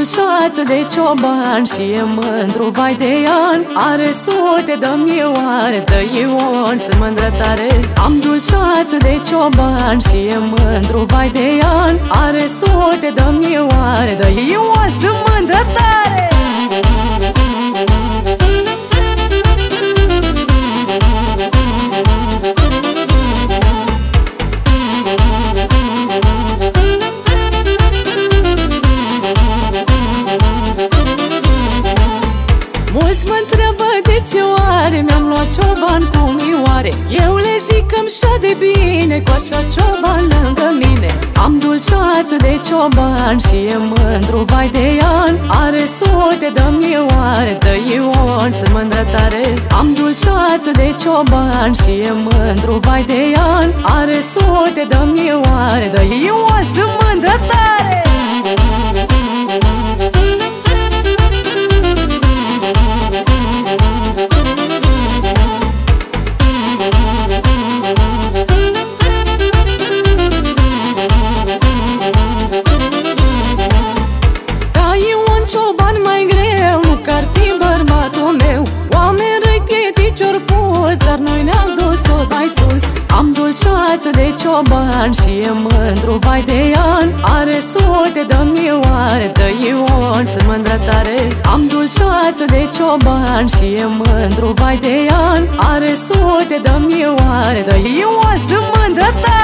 dulceață de cioban și e mândru vai de an. Are sute de mioare de Ion, sunt mândră tare. Am dulceață de cioban și e mândru vai de an. Are sute de mioare de Ion, ce oare Mi-am luat cioban cu mioare? Eu le zic că șa de bine Cu așa cioban lângă mine. Am dulceață de cioban Și e mândru vai de an. Are sute de mioare De Ion sunt mândră tare. Am dulceață de cioban Și e mândru vai de an. Are sute de mioare De Ion sunt mândră tare cioban Și e mândru vai de an Are sute de mioare De Ion, sunt mândră tare. Am dulceață de cioban Și e mândru vai de an Are sute de mioare De Ion, sunt mândră tare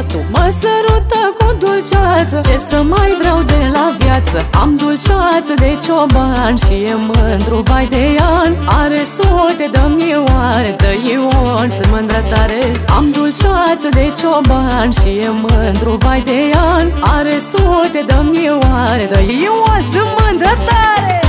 satul Mă sărută cu dulceață. Ce să mai vreau de la viață? Am dulceață de cioban Și e mândru vai de an. Are sute de mioare De Ion. Sunt mândră tare. Am dulceață de cioban Și e mândru vai de an. Are sute de mioare De Ion. Sunt mândră tare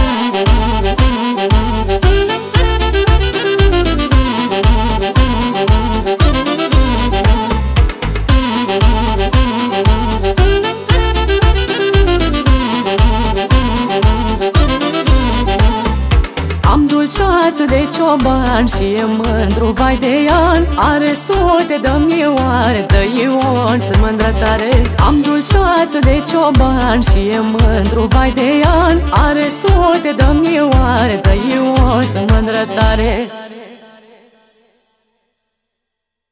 dulceață de cioban Și e mândru vai de an. Are sute de mioare De Ion, sunt mândră tare. Am dulceață de cioban Și e mândru vai de an. Are sute de mioare De Ion, sunt mândră tare